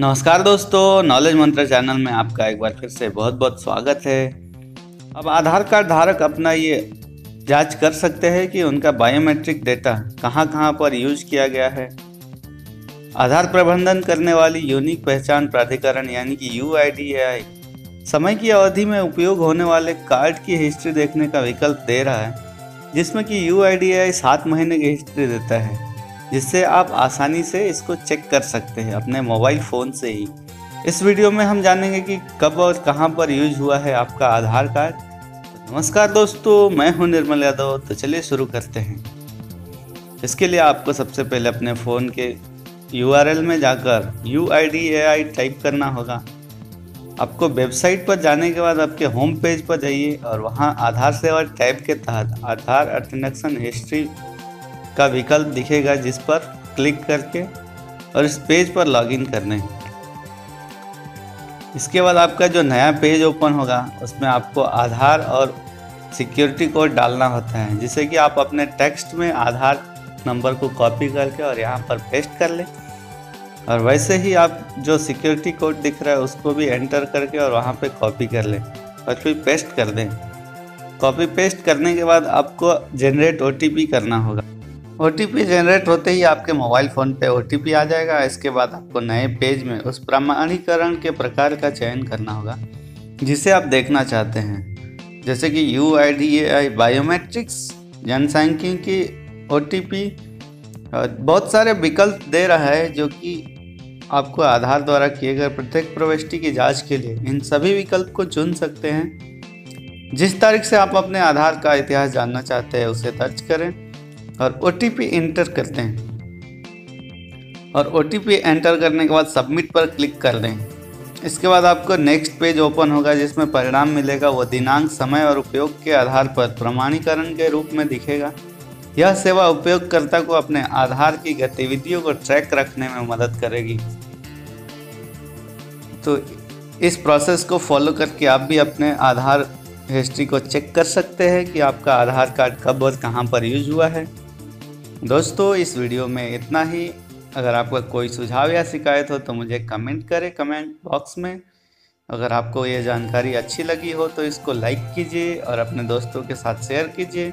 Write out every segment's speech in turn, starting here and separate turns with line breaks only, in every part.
नमस्कार दोस्तों नॉलेज मंत्र चैनल में आपका एक बार फिर से बहुत बहुत स्वागत है। अब आधार कार्ड धारक अपना ये जाँच कर सकते हैं कि उनका बायोमेट्रिक डेटा कहाँ कहाँ पर यूज़ किया गया है। आधार प्रबंधन करने वाली यूनिक पहचान प्राधिकरण यानी कि यू समय की अवधि में उपयोग होने वाले कार्ड की हिस्ट्री देखने का विकल्प दे रहा है, जिसमें कि यू सात महीने की हिस्ट्री देता है। जिससे आप आसानी से इसको चेक कर सकते हैं अपने मोबाइल फ़ोन से ही। इस वीडियो में हम जानेंगे कि कब और कहाँ पर यूज़ हुआ है आपका आधार कार्ड। नमस्कार दोस्तों, मैं हूँ निर्मल यादव तो चलिए शुरू करते हैं। इसके लिए आपको सबसे पहले अपने फ़ोन के यूआरएल में जाकर यू आई टाइप करना होगा। आपको वेबसाइट पर जाने के बाद आपके होम पेज पर जाइए और वहाँ आधार सेवा टैब के तहत आधार ट्रांजेक्शन हिस्ट्री का विकल्प दिखेगा जिस पर क्लिक करके और इस पेज पर लॉगिन करने। इसके बाद आपका जो नया पेज ओपन होगा, उसमें आपको आधार और सिक्योरिटी कोड डालना होता है, जिससे कि आप अपने टेक्स्ट में आधार नंबर को कॉपी करके और यहाँ पर पेस्ट कर लें। और वैसे ही आप जो सिक्योरिटी कोड दिख रहा है, उसको भी एंटर करके और वहाँ पे कॉपी कर लें और फिर पेस्ट कर दें। कॉपी पेस्ट करने के बाद आपको जनरेट ओटीपी करना होगा। ओ जनरेट होते ही आपके मोबाइल फ़ोन पे ओटीपी आ जाएगा, इसके बाद आपको नए पेज में उस प्रमाणीकरण के प्रकार का चयन करना होगा, जिसे आप देखना चाहते हैं। जैसे कि U I D A I biometrics जनसांख्यिकी ओ बहुत सारे विकल्प दे रहा है जो कि आपको आधार द्वारा किए गए प्रत्येक प्रविष्टि की जाँच के लिए इन सभी विकल्प को चुन सकते हैं। जिस तारीख से आप अपने आधार का इतिहास जानना चाहते हैं, उसे दर्ज करें। और ओटीपी एंटर करते हैं। और ओटीपी एंटर करने के बाद सबमिट पर क्लिक कर दें। इसके बाद आपको नेक्स्ट पेज ओपन होगा, जिसमें परिणाम मिलेगा। वो दिनांक, समय और उपयोग के आधार पर प्रमाणीकरण के रूप में दिखेगा। यह सेवा उपयोगकर्ता को अपने आधार की गतिविधियों को ट्रैक रखने में मदद करेगी। तो इस प्रोसेस को फॉलो करके आप भी अपने आधार हिस्ट्री को चेक कर सकते हैं कि आपका आधार कार्ड कब और कहाँ पर यूज़ हुआ है। दोस्तों, इस वीडियो में इतना ही। अगर आपका कोई सुझाव या शिकायत हो तो मुझे कमेंट करें कमेंट बॉक्स में। अगर आपको ये जानकारी अच्छी लगी हो तो इसको लाइक कीजिए और अपने दोस्तों के साथ शेयर कीजिए।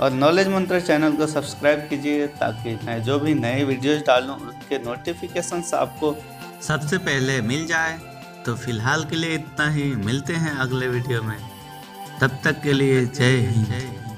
और नॉलेज मंत्र चैनल को सब्सक्राइब कीजिए, ताकि मैं जो भी नए वीडियोस डालूं उसके नोटिफिकेशंस आपको सबसे पहले मिल जाए। तो फ़िलहाल के लिए इतना ही। मिलते हैं अगले वीडियो में। तब तक के लिए जय हिंद।